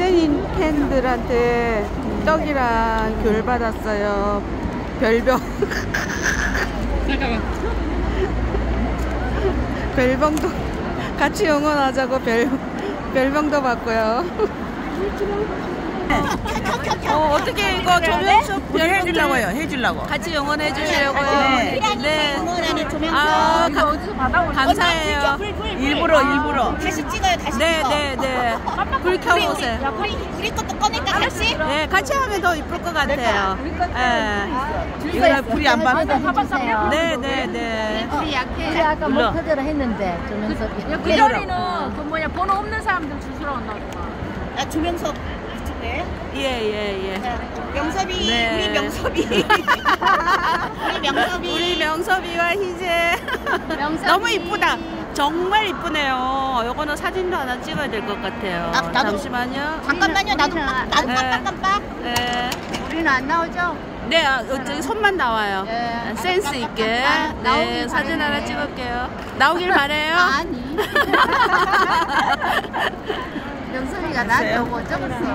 수제인 팬들한테 떡이랑 귤 받았어요. 별병. 잠깐만. 별병도 같이 응원하자고 별, 별병도 받고요. 어, 어떻게 이거 우리 별병들 해주려고요. 해주려고. 같이 응원해 주시려고요. 네. 네. 아, 가, 감사해요. 일부러 일부러. 다시 찍어요, 다시 네, 찍어. 네, 네. 불 켜보세요. 우리, 우리 것도 꺼낼까, 다시? 네, 같이 하면 더 이쁠 것 같아요. 네. 이거 불이 안 받아. 해주세요. 네, 네, 네. 우리 약해. 우리 아까 눌러. 못 터져라 했는데 조명석이. 그 전에는 그 뭐냐 번호 없는 사람들 주스러 온다고. 야, 조명석. 예, 예, 예. 자, 명섭이, 네. 우리 명섭이. 우리 명섭이. 우리 명섭이와 희재. 너무 이쁘다. 정말 이쁘네요. 요거는 사진도 하나 찍어야 될 것 같아요. 나- 나도- 잠시만요. 잠깐만요, 나도, 깜- 나도 네. 깜빡깜빡. 네. 우리는 안 나오죠? 네, 아, 어, 저기 손만 나와요. 네. 센스 있게. 아, 네, 사진. 하나 찍을게요. 나오길 바래요. 아니. 명섭이가 나한테 오고 적었어.